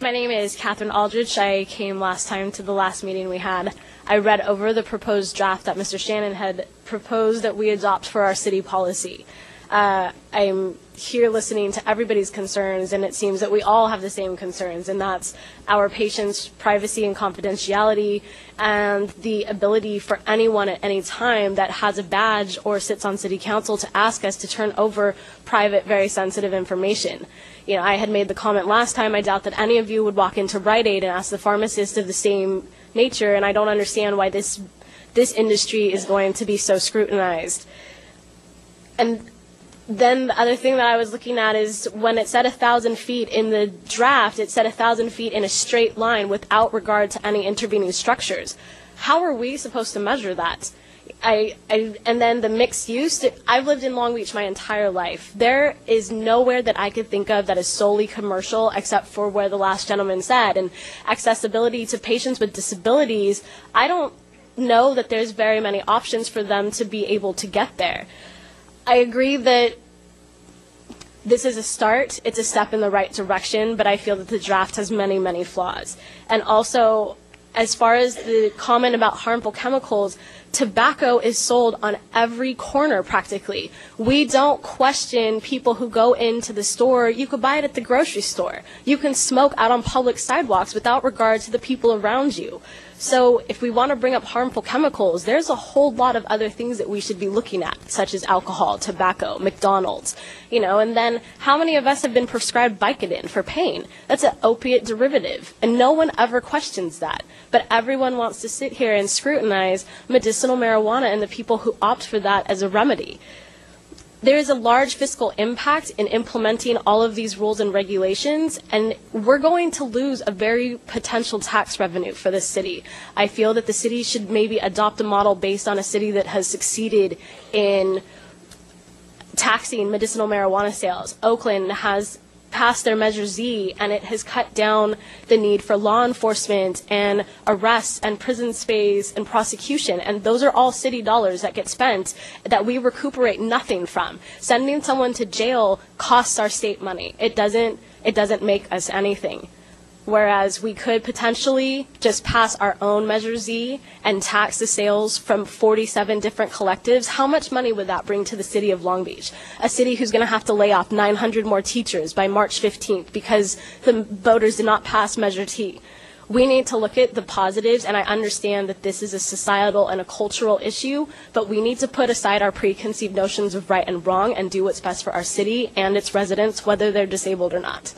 My name is Kathryn Aldridge. I came last time to the last meeting we had. I read over the proposed draft that Mr. Shannon had proposed that we adopt for our city policy. Uh, I'm here listening to everybody's concerns, and it seems that we all have the same concerns, and that's our patients' privacy and confidentiality, and the ability for anyone at any time that has a badge or sits on city council to ask us to turn over private, very sensitive information. You know, I had made the comment last time, I doubt that any of you would walk into Rite Aid and ask the pharmacist of the same nature, and I don't understand why this this industry is going to be so scrutinized. And then the other thing that I was looking at is when it said a thousand feet in the draft, it said a thousand feet in a straight line without regard to any intervening structures. How are we supposed to measure that? I, I and then the mixed use. I've lived in Long Beach my entire life. There is nowhere that I could think of that is solely commercial, except for where the last gentleman said. And accessibility to patients with disabilities, I don't know that there's very many options for them to be able to get there. I agree that this is a start. It's a step in the right direction, but I feel that the draft has many, many flaws. And also, as far as the comment about harmful chemicals, tobacco is sold on every corner practically. We don't question people who go into the store. You could buy it at the grocery store. You can smoke out on public sidewalks without regard to the people around you. So if we want to bring up harmful chemicals, there's a whole lot of other things that we should be looking at, such as alcohol, tobacco, McDonald's, you know, and then how many of us have been prescribed Vicodin for pain? That's an opiate derivative, and no one ever questions that. But everyone wants to sit here and scrutinize medicinal marijuana and the people who opt for that as a remedy there is a large fiscal impact in implementing all of these rules and regulations, and we're going to lose a very potential tax revenue for the city. I feel that the city should maybe adopt a model based on a city that has succeeded in taxing medicinal marijuana sales. Oakland has passed their Measure Z, and it has cut down the need for law enforcement and arrests and prison space and prosecution. And those are all city dollars that get spent that we recuperate nothing from. Sending someone to jail costs our state money. It doesn't. It doesn't make us anything whereas we could potentially just pass our own Measure Z and tax the sales from 47 different collectives, how much money would that bring to the city of Long Beach? A city who's going to have to lay off 900 more teachers by March 15th because the voters did not pass Measure T. We need to look at the positives, and I understand that this is a societal and a cultural issue, but we need to put aside our preconceived notions of right and wrong and do what's best for our city and its residents, whether they're disabled or not.